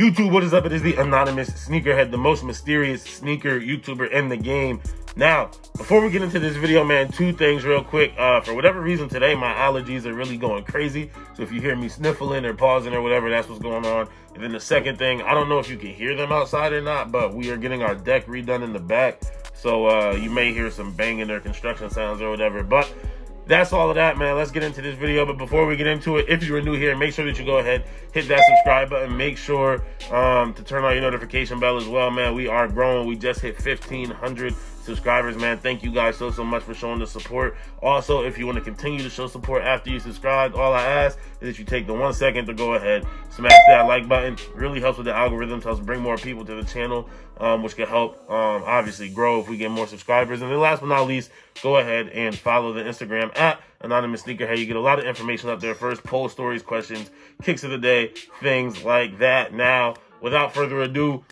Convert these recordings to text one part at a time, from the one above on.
YouTube, what is up? It is the anonymous sneakerhead, the most mysterious sneaker YouTuber in the game. Now, before we get into this video, man, two things real quick. Uh, for whatever reason today, my allergies are really going crazy. So if you hear me sniffling or pausing or whatever, that's what's going on. And then the second thing, I don't know if you can hear them outside or not, but we are getting our deck redone in the back. So uh, you may hear some banging or construction sounds or whatever. But that's all of that, man. Let's get into this video. But before we get into it, if you are new here, make sure that you go ahead, hit that subscribe button. Make sure um, to turn on your notification bell as well, man. We are growing. We just hit 1,500 subscribers, man. Thank you guys so, so much for showing the support. Also, if you want to continue to show support after you subscribe, all I ask is that you take the one second to go ahead, smash that like button. Really helps with the algorithm, helps bring more people to the channel, um, which can help, um, obviously, grow if we get more subscribers. And then last but not least, go ahead and follow the Instagram at Anonymous Sneakerhead. You get a lot of information up there. First, poll stories, questions, kicks of the day, things like that. Now, without further ado,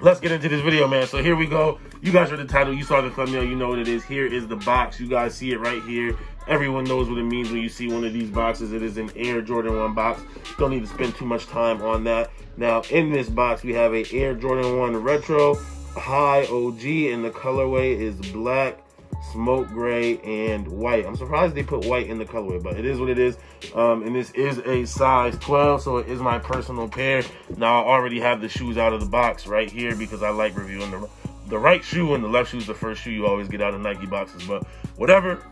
let's get into this video, man. So here we go. You guys read the title. You saw the thumbnail. You know what it is. Here is the box. You guys see it right here. Everyone knows what it means when you see one of these boxes. It is an Air Jordan 1 box. Don't need to spend too much time on that. Now, in this box, we have a Air Jordan 1 Retro High OG, and the colorway is black smoke gray, and white. I'm surprised they put white in the colorway, but it is what it is. Um, and this is a size 12, so it is my personal pair. Now, I already have the shoes out of the box right here because I like reviewing the, the right shoe and the left shoe is the first shoe you always get out of Nike boxes. But whatever,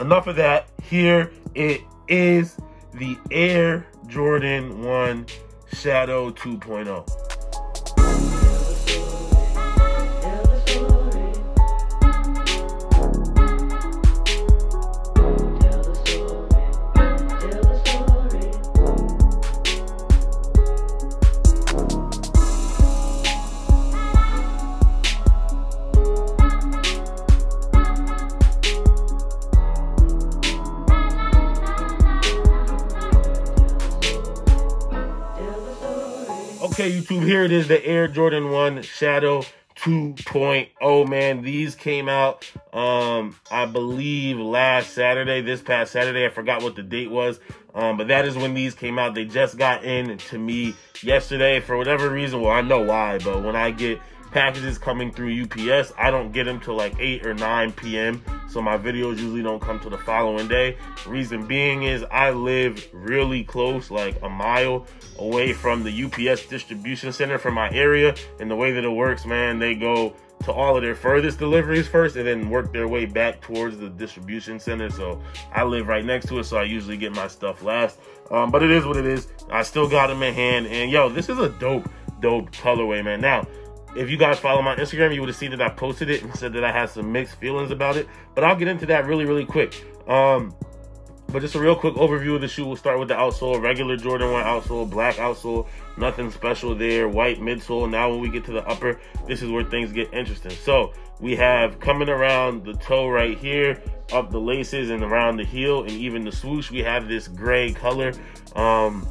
enough of that. Here it is the Air Jordan 1 Shadow 2.0. YouTube, here it is, the Air Jordan 1 Shadow 2.0, man. These came out, um, I believe, last Saturday, this past Saturday. I forgot what the date was, um, but that is when these came out. They just got in to me yesterday for whatever reason. Well, I know why, but when I get packages coming through UPS. I don't get them till like 8 or 9 p.m. So my videos usually don't come to the following day. Reason being is I live really close, like a mile away from the UPS distribution center for my area. And the way that it works, man, they go to all of their furthest deliveries first and then work their way back towards the distribution center. So I live right next to it, so I usually get my stuff last. Um, but it is what it is. I still got them in hand. And yo, this is a dope, dope colorway, man. Now, if you guys follow my Instagram, you would have seen that I posted it and said that I had some mixed feelings about it. But I'll get into that really, really quick. Um, but just a real quick overview of the shoe. We'll start with the outsole, regular Jordan 1 outsole, black outsole, nothing special there, white midsole. Now when we get to the upper, this is where things get interesting. So we have coming around the toe right here, up the laces and around the heel and even the swoosh, we have this gray color. Um,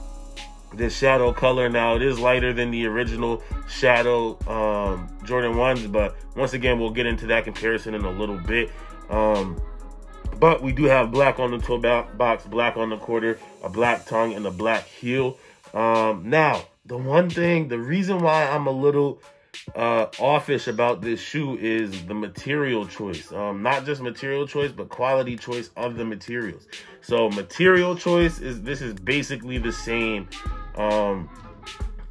this shadow color. Now it is lighter than the original shadow um, Jordan 1s, but once again, we'll get into that comparison in a little bit. Um, but we do have black on the toe box, black on the quarter, a black tongue, and a black heel. Um, now, the one thing, the reason why I'm a little uh, offish about this shoe is the material choice. Um, not just material choice, but quality choice of the materials. So material choice is, this is basically the same um,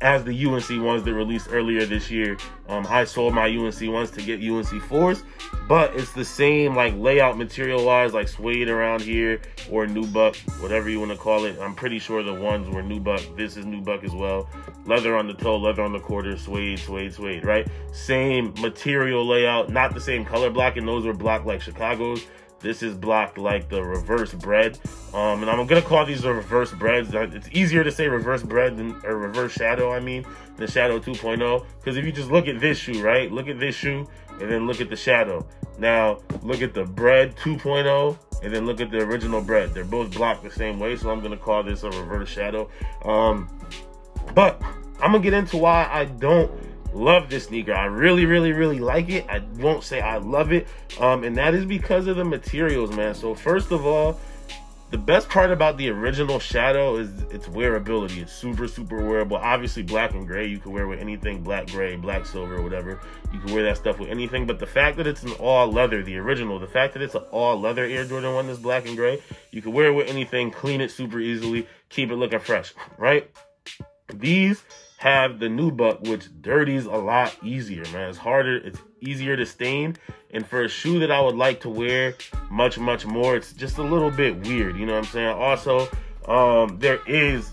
as the UNC ones that released earlier this year. Um, I sold my UNC ones to get UNC 4s, but it's the same like layout material wise, like suede around here or nubuck, whatever you want to call it. I'm pretty sure the ones were nubuck. This is nubuck as well. Leather on the toe, leather on the quarter, suede, suede, suede, right? Same material layout, not the same color block, and those were blocked like Chicago's. This is blocked like the reverse bread. Um, and I'm gonna call these the reverse breads. It's easier to say reverse bread than or reverse shadow, I mean, the shadow 2.0. Because if you just look at this shoe, right? Look at this shoe and then look at the shadow. Now, look at the bread 2.0 and then look at the original bread. They're both blocked the same way, so I'm gonna call this a reverse shadow. Um, but I'm gonna get into why I don't love this sneaker. I really, really, really like it. I won't say I love it. Um, and that is because of the materials, man. So first of all, the best part about the original Shadow is its wearability. It's super, super wearable. Obviously, black and gray, you can wear with anything black, gray, black, silver, whatever. You can wear that stuff with anything. But the fact that it's an all leather, the original, the fact that it's an all leather Air Jordan 1 that's black and gray, you can wear it with anything, clean it super easily, keep it looking fresh, right? These have the nubuck, which dirties a lot easier, man. It's harder, it's easier to stain. And for a shoe that I would like to wear much, much more, it's just a little bit weird, you know what I'm saying? Also, um, there is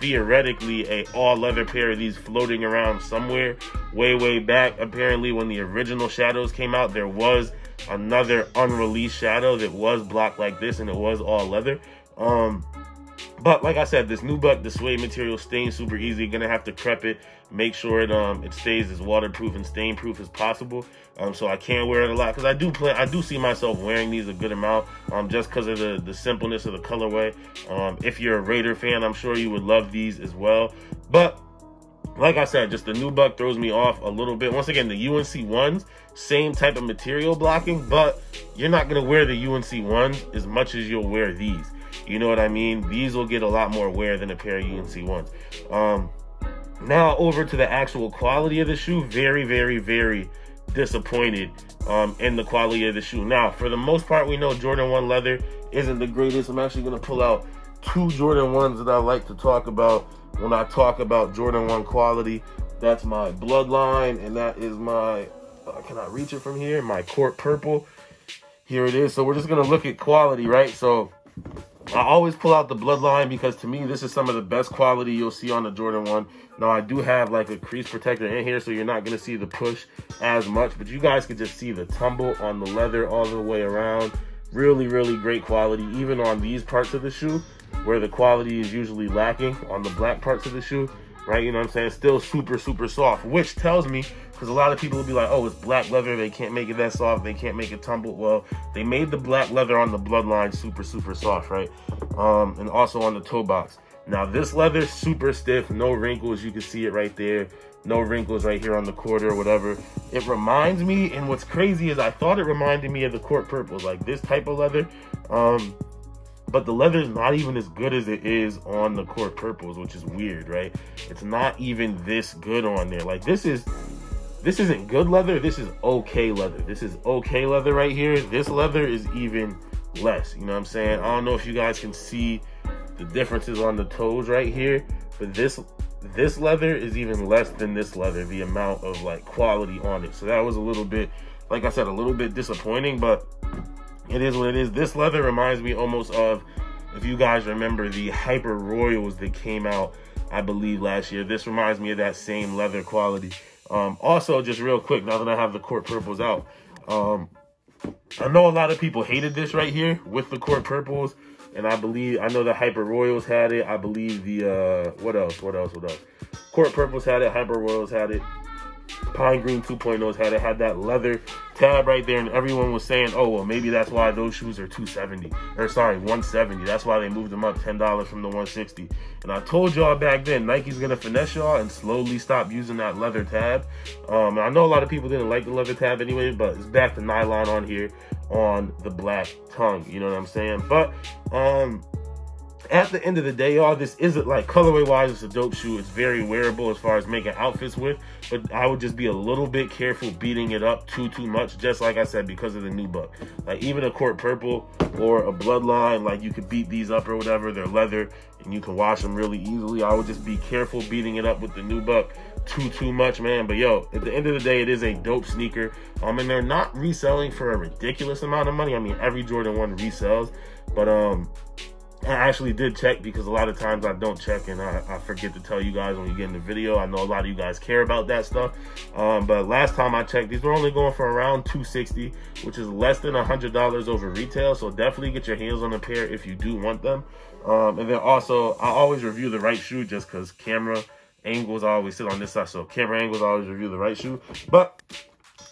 theoretically a all leather pair of these floating around somewhere way, way back. Apparently, when the original Shadows came out, there was another unreleased Shadow that was blocked like this and it was all leather. Um, but like I said, this nubuck, the suede material stains super easy. You're gonna have to prep it, make sure it um it stays as waterproof and stain proof as possible. Um, so I can't wear it a lot because I do play. I do see myself wearing these a good amount. Um, just because of the the simpleness of the colorway. Um, if you're a Raider fan, I'm sure you would love these as well. But like I said, just the nubuck throws me off a little bit. Once again, the UNC ones, same type of material blocking, but you're not gonna wear the UNC ones as much as you'll wear these. You know what I mean? These will get a lot more wear than a pair of UNC ones. Um, now over to the actual quality of the shoe. Very, very, very disappointed um, in the quality of the shoe. Now, for the most part, we know Jordan 1 leather isn't the greatest. I'm actually going to pull out two Jordan 1s that I like to talk about when I talk about Jordan 1 quality. That's my Bloodline, and that is my, uh, can I reach it from here? My Court Purple. Here it is. So we're just going to look at quality, right? So I always pull out the bloodline because to me, this is some of the best quality you'll see on the Jordan 1. Now, I do have like a crease protector in here, so you're not going to see the push as much, but you guys can just see the tumble on the leather all the way around. Really, really great quality, even on these parts of the shoe, where the quality is usually lacking on the black parts of the shoe, right? You know what I'm saying? Still super, super soft, which tells me because a lot of people will be like, oh, it's black leather. They can't make it that soft. They can't make it tumble. Well, they made the black leather on the bloodline super, super soft, right? Um, and also on the toe box. Now, this leather super stiff, no wrinkles. You can see it right there. No wrinkles right here on the quarter or whatever. It reminds me, and what's crazy is I thought it reminded me of the court purples, like this type of leather. Um, but the leather is not even as good as it is on the court purples, which is weird, right? It's not even this good on there. Like this is this isn't good leather. This is okay leather. This is okay leather right here. This leather is even less. You know what I'm saying? I don't know if you guys can see the differences on the toes right here, but this this leather is even less than this leather, the amount of like quality on it. So that was a little bit, like I said, a little bit disappointing, but it is what it is. This leather reminds me almost of, if you guys remember the Hyper Royals that came out, I believe last year. This reminds me of that same leather quality. Um, also, just real quick, now that I have the court purples out, um, I know a lot of people hated this right here with the court purples, and I believe I know the Hyper Royals had it. I believe the uh, what else? What else? What else? Court purples had it. Hyper Royals had it. Pine Green 2.0s had it had that leather tab right there, and everyone was saying, "Oh, well, maybe that's why those shoes are 270 or sorry, 170. That's why they moved them up ten dollars from the 160." And I told y'all back then, Nike's gonna finesse y'all and slowly stop using that leather tab. Um, I know a lot of people didn't like the leather tab anyway, but it's back to nylon on here on the black tongue. You know what I'm saying? But um, at the end of the day, y'all, this isn't like colorway wise, it's a dope shoe. It's very wearable as far as making outfits with, but I would just be a little bit careful beating it up too, too much, just like I said, because of the nubuck. Like even a court purple or a bloodline, like you could beat these up or whatever, they're leather and you can wash them really easily. I would just be careful beating it up with the nubuck too, too much, man. But yo, at the end of the day, it is a dope sneaker. Um, and they're not reselling for a ridiculous amount of money. I mean, every Jordan 1 resells, but um, I actually did check because a lot of times I don't check and I, I, forget to tell you guys when you get in the video. I know a lot of you guys care about that stuff. Um, but last time I checked, these were only going for around 260 which is less than $100 over retail. So definitely get your hands on a pair if you do want them. Um, and then also, I always review the right shoe just because camera angles, always sit on this side. So camera angles, always review the right shoe. But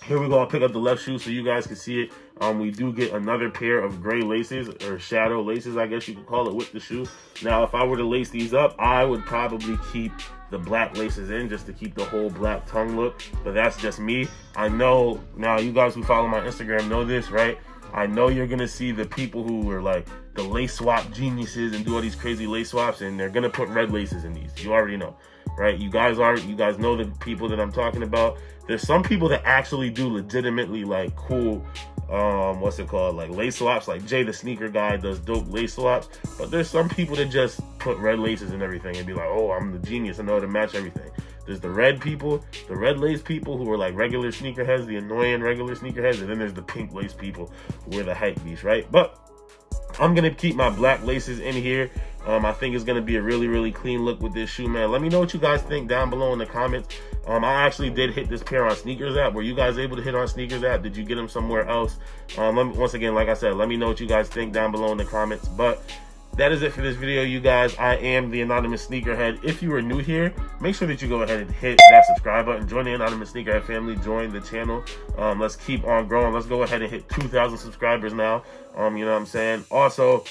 here we go. I'll pick up the left shoe so you guys can see it. Um, we do get another pair of gray laces or shadow laces, I guess you could call it, with the shoe. Now, if I were to lace these up, I would probably keep the black laces in just to keep the whole black tongue look. But that's just me. I know now you guys who follow my Instagram know this, right? I know you're gonna see the people who are like the lace swap geniuses and do all these crazy lace swaps, and they're gonna put red laces in these. You already know, right? You guys are, you guys know the people that I'm talking about. There's some people that actually do legitimately like cool, um, what's it called, like lace swaps. Like Jay the sneaker guy does dope lace swaps, but there's some people that just put red laces and everything and be like, oh, I'm the genius. I know how to match everything. There's the red people, the red lace people who are like regular sneakerheads, the annoying regular sneakerheads, and then there's the pink lace people who are the hype beast, right? But I'm gonna keep my black laces in here. Um, I think it's gonna be a really, really clean look with this shoe, man. Let me know what you guys think down below in the comments. Um, I actually did hit this pair on sneakers app. Were you guys able to hit on sneakers app? Did you get them somewhere else? Um, me, once again, like I said, let me know what you guys think down below in the comments. But that is it for this video, you guys. I am the Anonymous Sneakerhead. If you are new here, make sure that you go ahead and hit that subscribe button. Join the Anonymous Sneakerhead family. Join the channel. Um, let's keep on growing. Let's go ahead and hit 2,000 subscribers now. Um, you know what I'm saying? Also,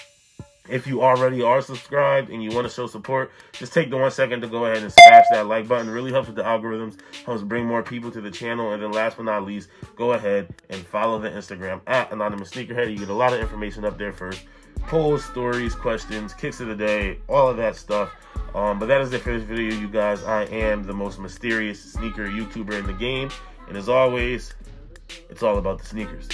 if you already are subscribed and you want to show support, just take the one second to go ahead and smash that like button. It really helps with the algorithms, helps bring more people to the channel. And then last but not least, go ahead and follow the Instagram at Anonymous Sneakerhead. You get a lot of information up there first polls, stories, questions, kicks of the day, all of that stuff. Um, but that is it for this video, you guys. I am the most mysterious sneaker YouTuber in the game. And as always, it's all about the sneakers.